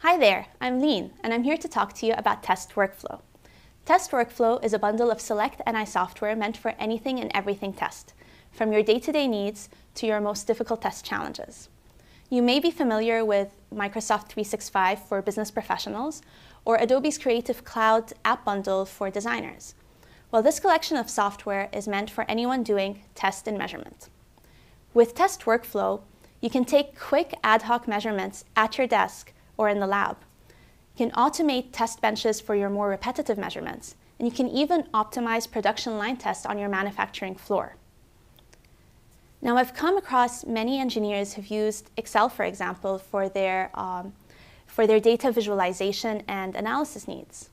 Hi there, I'm Lean, and I'm here to talk to you about Test Workflow. Test Workflow is a bundle of select NI software meant for anything and everything test, from your day-to-day -day needs to your most difficult test challenges. You may be familiar with Microsoft 365 for business professionals or Adobe's Creative Cloud app bundle for designers. Well, this collection of software is meant for anyone doing test and measurement. With Test Workflow, you can take quick ad hoc measurements at your desk or in the lab. You can automate test benches for your more repetitive measurements, and you can even optimize production line tests on your manufacturing floor. Now, I've come across many engineers who've used Excel, for example, for their, um, for their data visualization and analysis needs.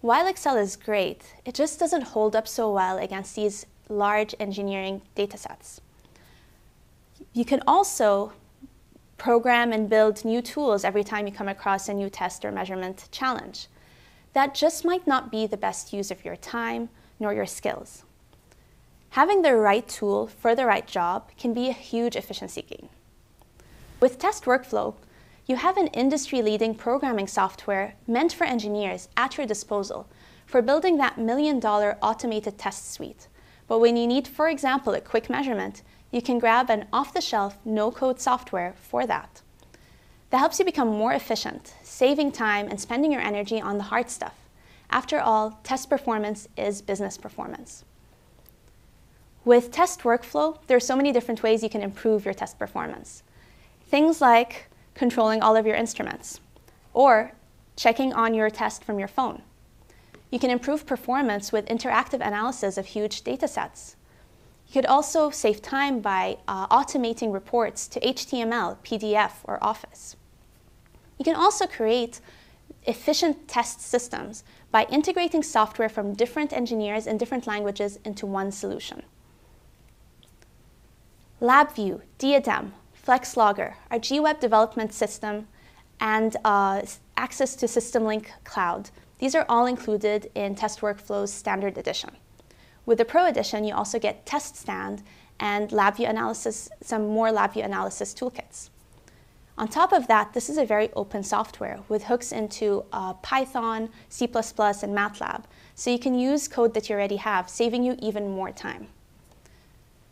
While Excel is great, it just doesn't hold up so well against these large engineering data sets. You can also program and build new tools every time you come across a new test or measurement challenge. That just might not be the best use of your time nor your skills. Having the right tool for the right job can be a huge efficiency gain. With Test Workflow, you have an industry-leading programming software meant for engineers at your disposal for building that million-dollar automated test suite. But when you need, for example, a quick measurement, you can grab an off-the-shelf, no-code software for that. That helps you become more efficient, saving time and spending your energy on the hard stuff. After all, test performance is business performance. With test workflow, there are so many different ways you can improve your test performance. Things like controlling all of your instruments, or checking on your test from your phone. You can improve performance with interactive analysis of huge data sets. You could also save time by uh, automating reports to HTML, PDF, or Office. You can also create efficient test systems by integrating software from different engineers in different languages into one solution. LabVIEW, DIAdem, FlexLogger, our G Web development system, and uh, access to SystemLink Cloud. These are all included in Test Workflow's Standard Edition. With the Pro Edition, you also get TestStand and LabVIEW analysis, some more LabVIEW analysis toolkits. On top of that, this is a very open software with hooks into uh, Python, C++, and MATLAB, so you can use code that you already have, saving you even more time.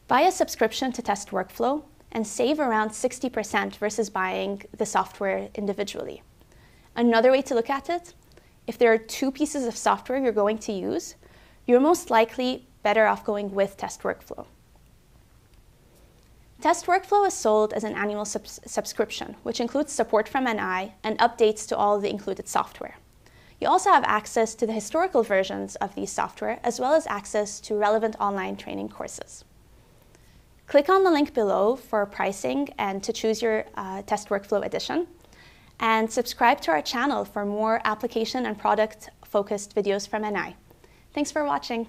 Buy a subscription to Test Workflow and save around 60% versus buying the software individually. Another way to look at it, if there are two pieces of software you're going to use, you're most likely better off going with Test Workflow. Test Workflow is sold as an annual subs subscription, which includes support from NI and updates to all the included software. You also have access to the historical versions of these software, as well as access to relevant online training courses. Click on the link below for pricing and to choose your uh, test workflow edition. And subscribe to our channel for more application and product focused videos from NI. Thanks for watching.